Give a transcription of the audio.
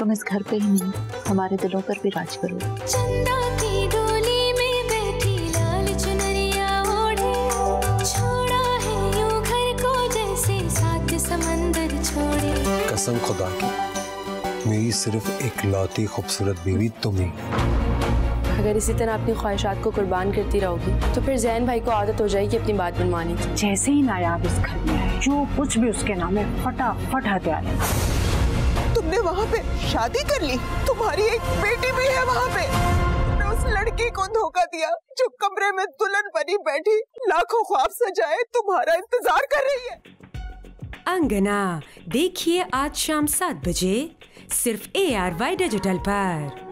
तुम इस घर पे ही नहीं हमारे दिलों पर भी राज करो। चंदा की डोली में बैठी लाल चुनरिया ओढ़े छोड़ा है यूँ घर को जैसे सात समंदर छोड़े। कसम खुदा की मेरी सिर्फ़ एक लौती खूबसूरत बीवी तुम ही। अगर इसी तरह अपनी ख्वाहिशात को कुर्बान करती रहोगी तो फिर जैन भाई को आदत हो जाएगी अपनी बात मनवाने की। जैसे ही नायाब इस घर में जो कुछ भी उसके नाम है फटाफट हथियार। तुमने वहाँ पे शादी कर ली? तुम्हारी एक बेटी भी है वहाँ पे। तो उस लड़की को धोखा दिया, जो कमरे में दुल्हन बनी बैठी, लाखों ख्वाब सजाए, तुम्हारा इंतज़ार कर रही है। अंगना, देखिए आज शाम सात बजे, सिर्फ़ ए आर वाई डिजिटल पर।